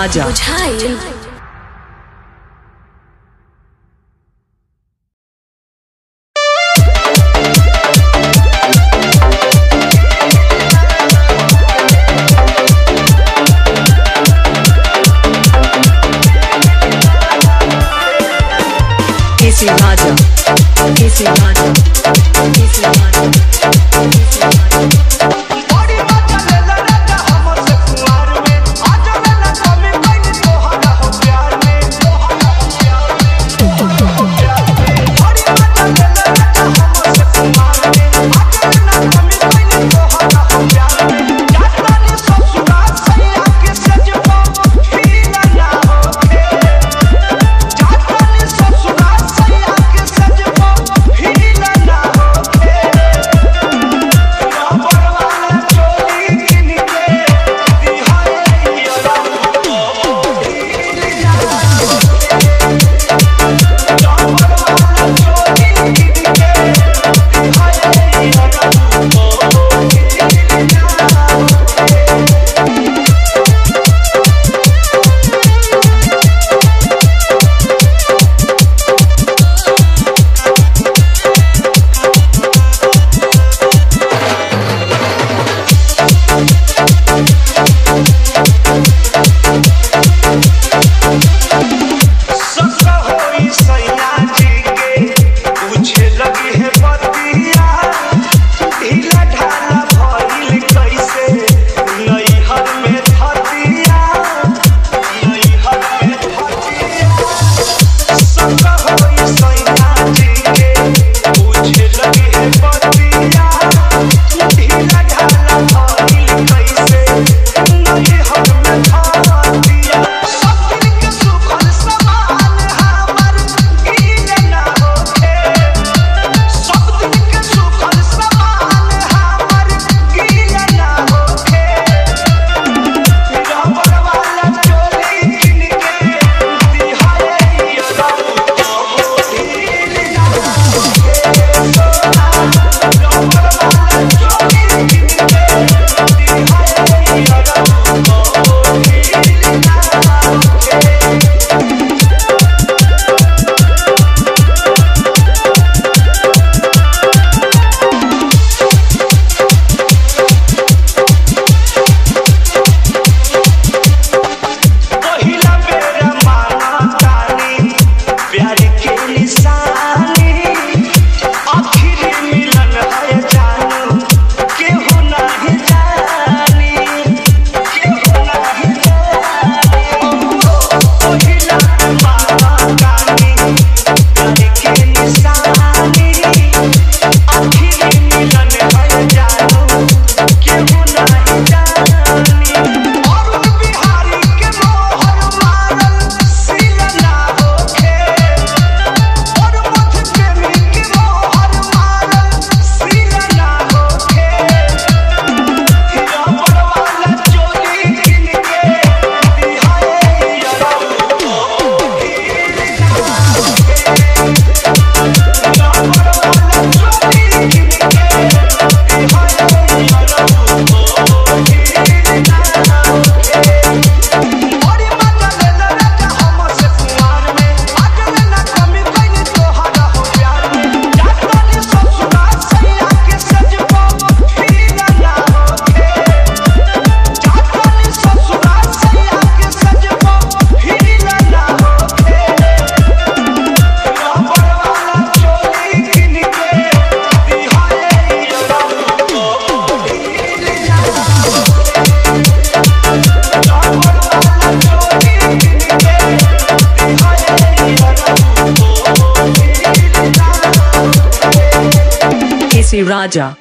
साझा राजा राजा राजा। राजा।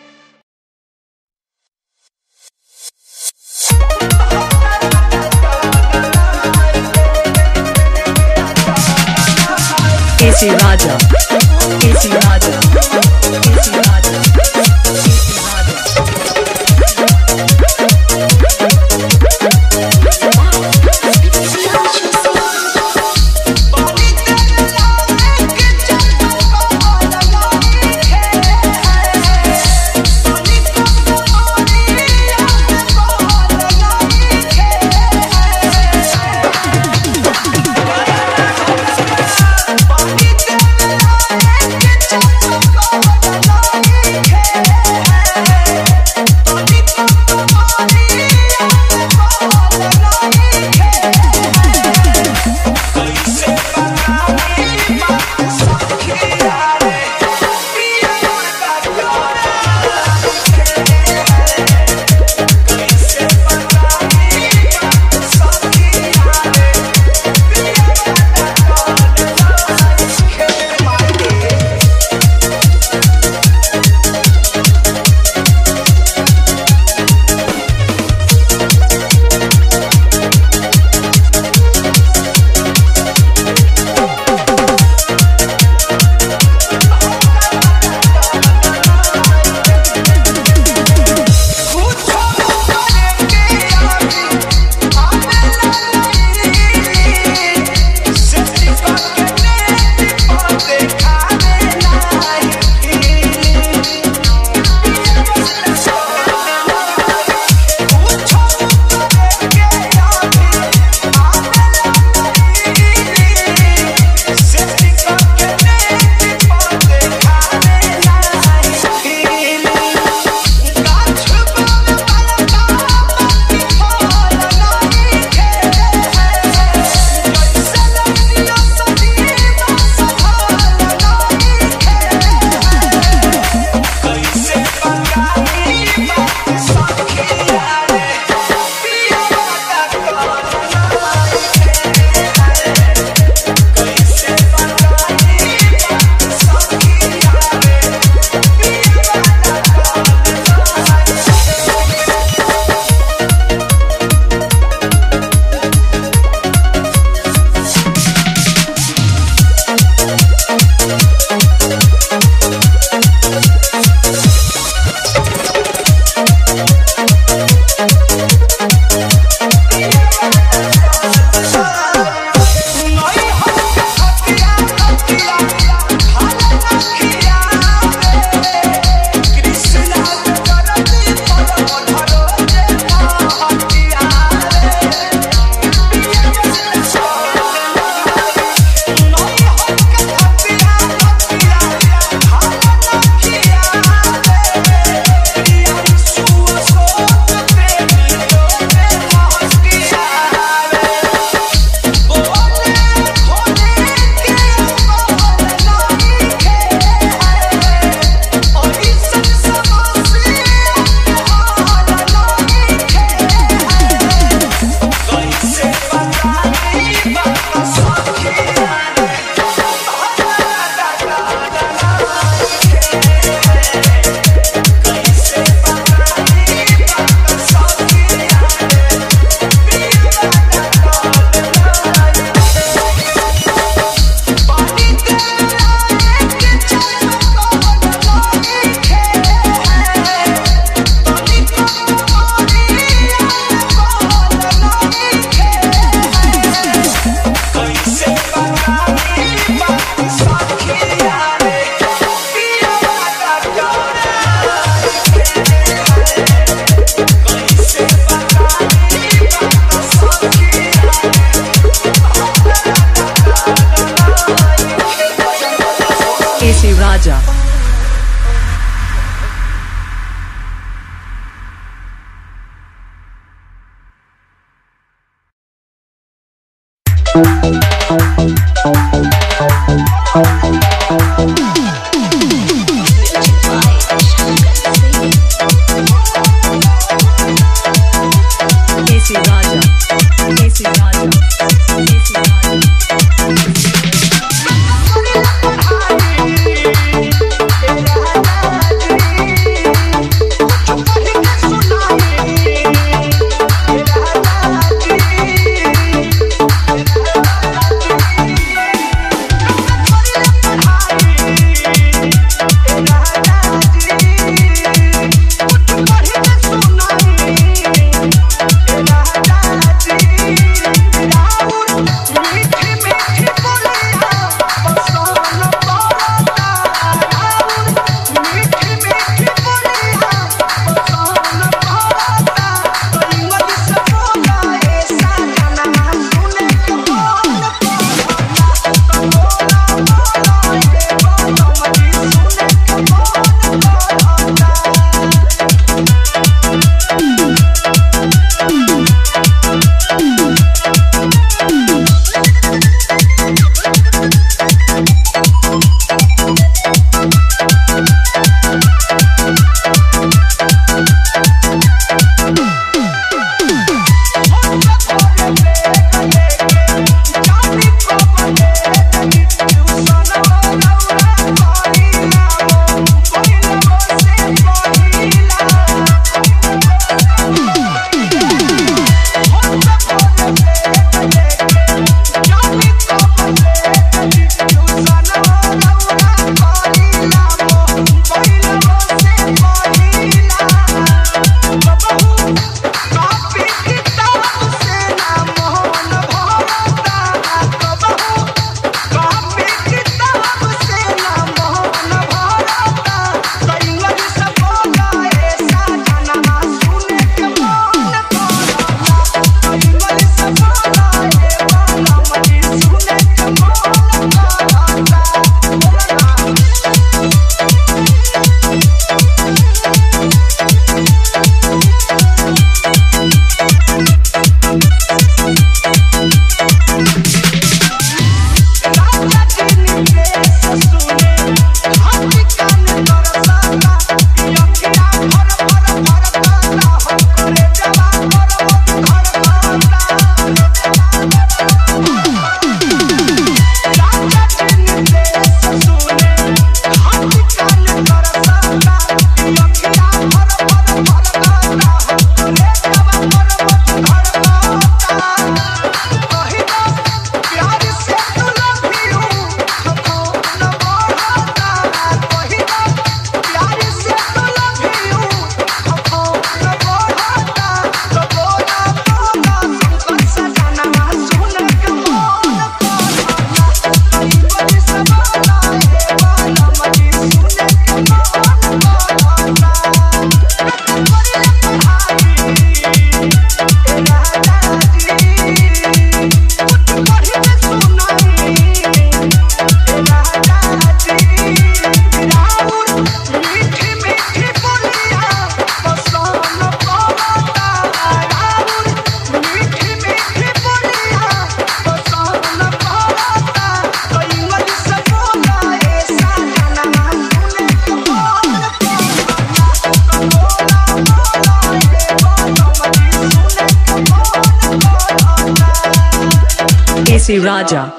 Tulsi Raja.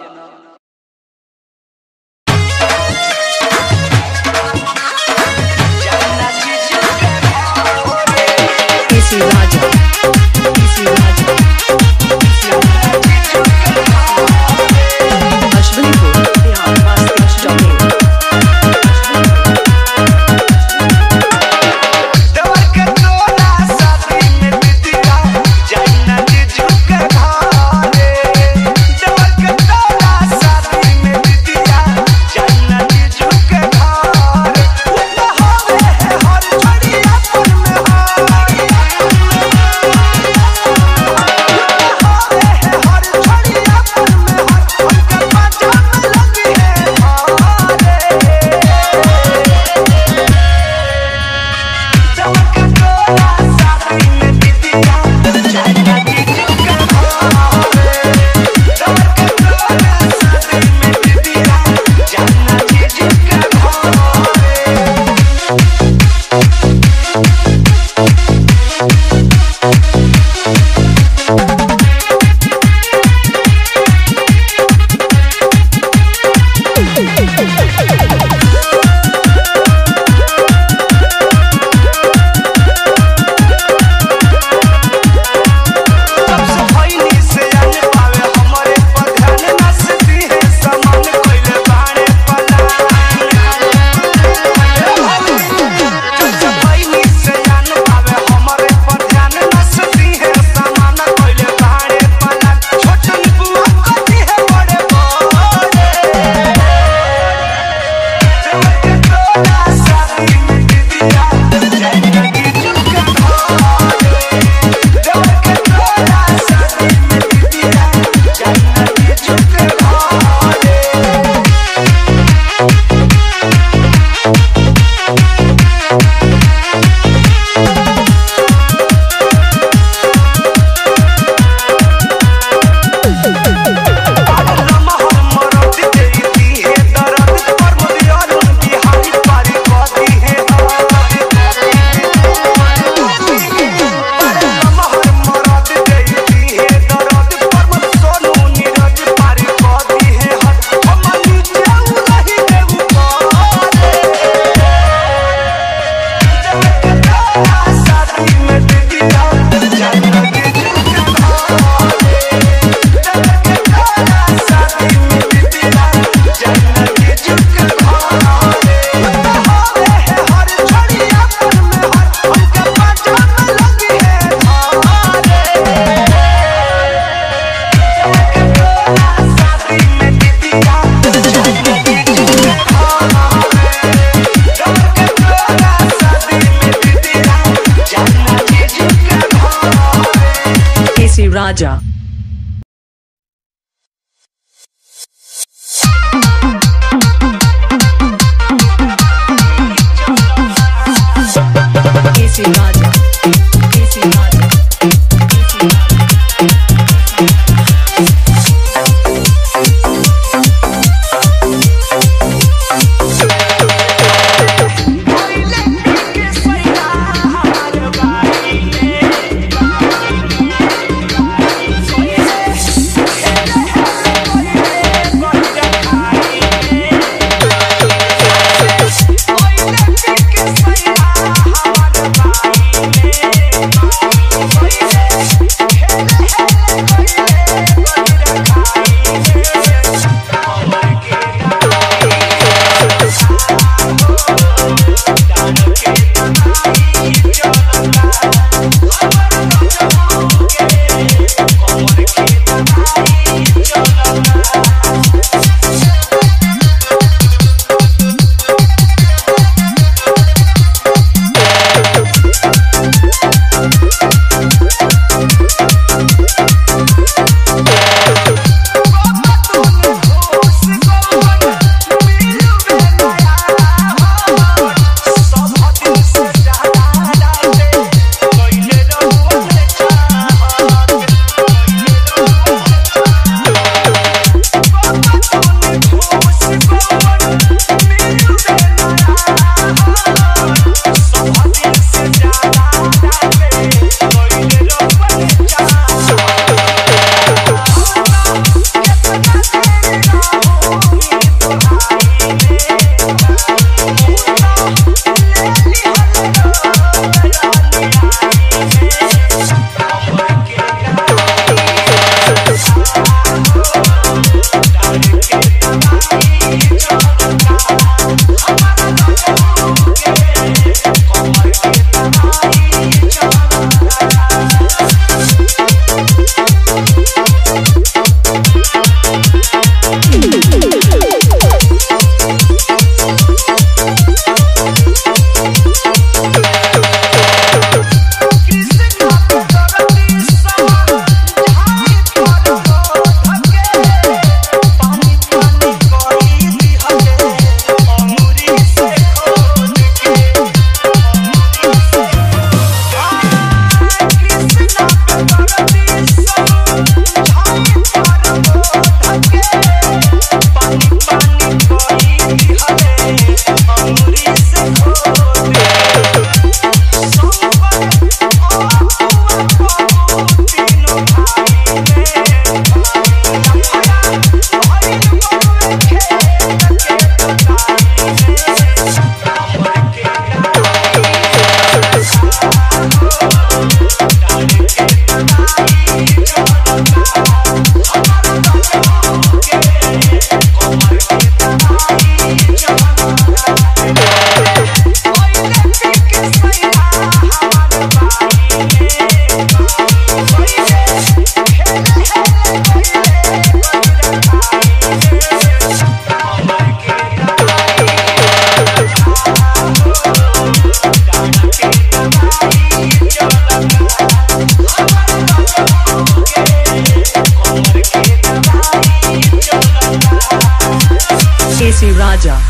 Raja.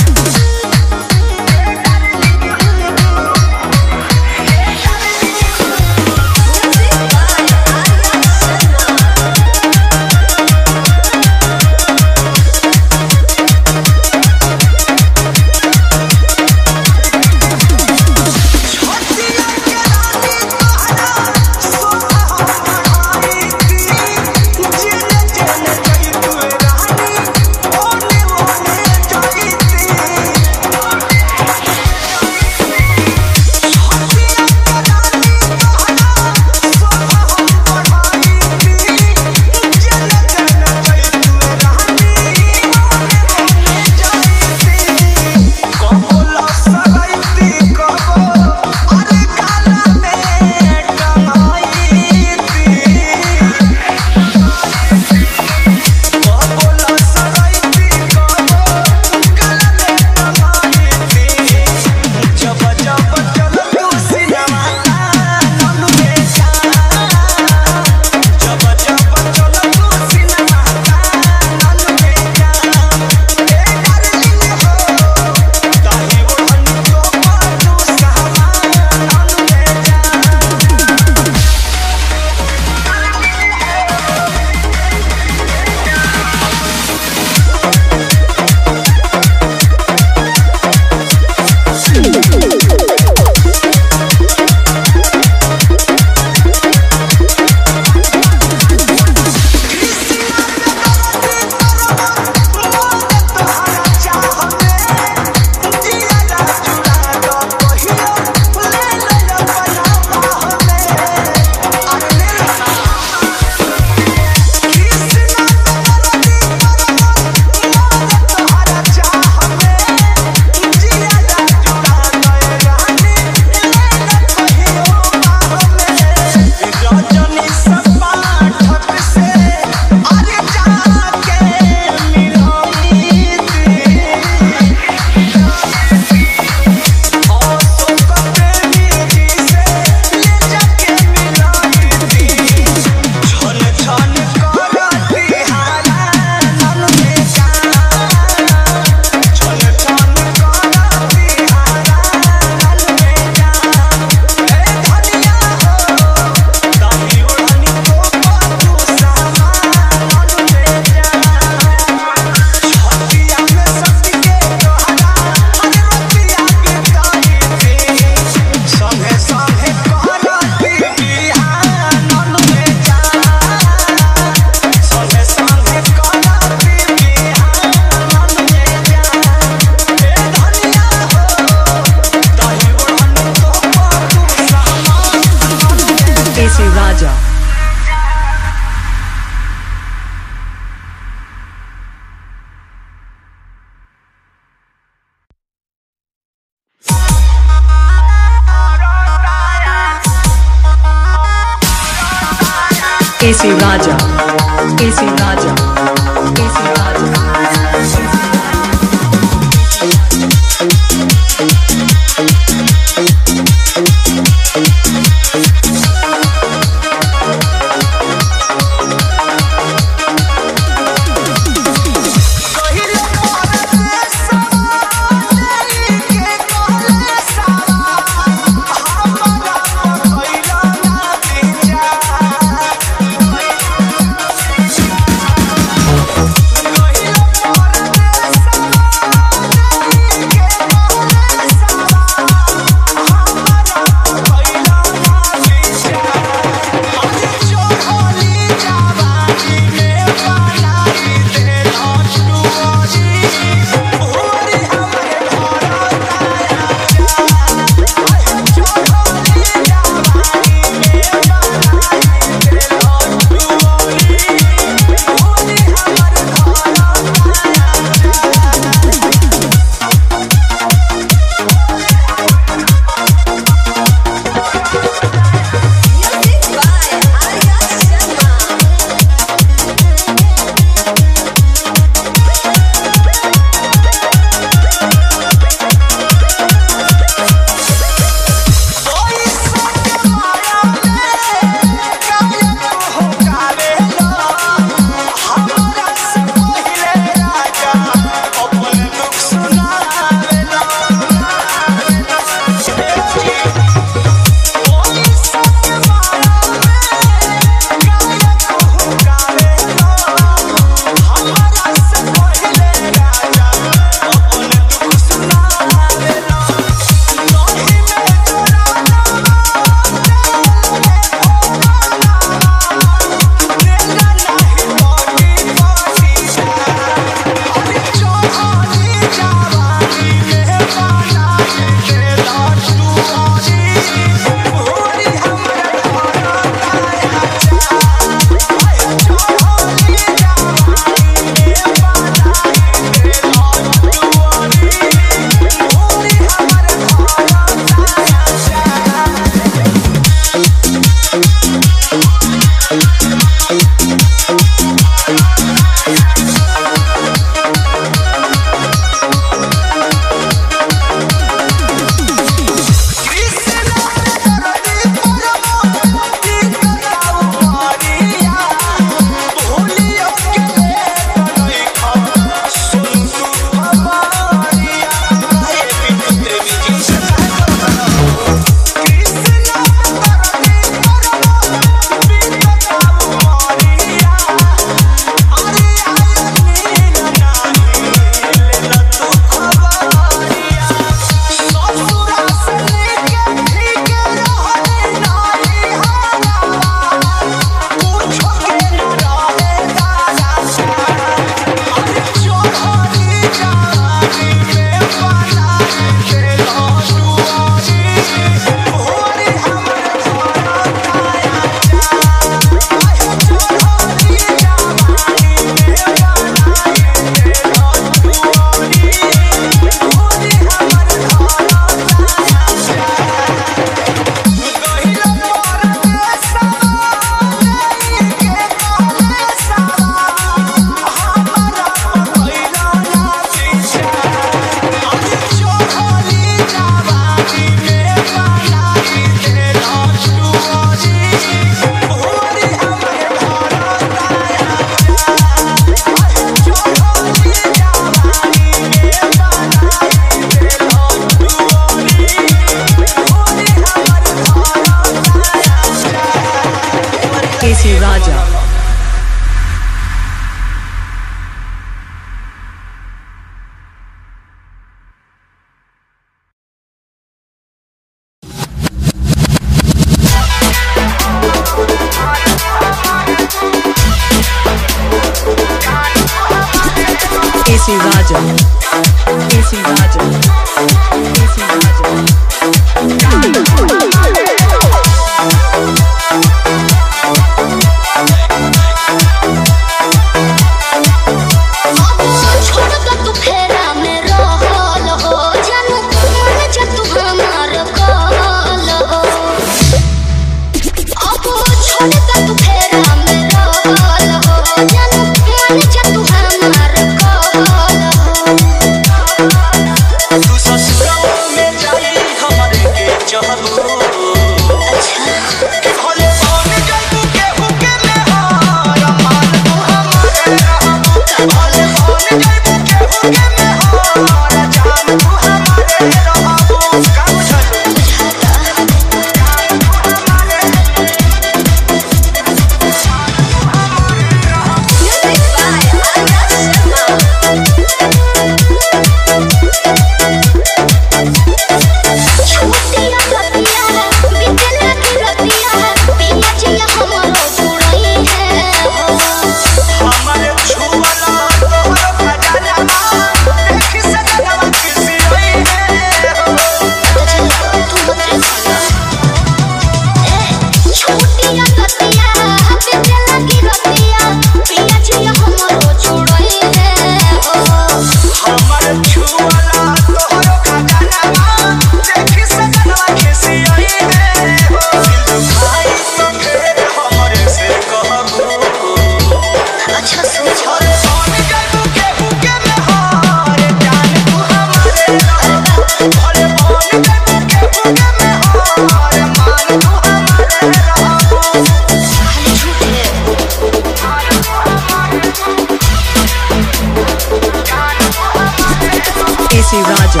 AC Raja.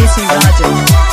AC Raja.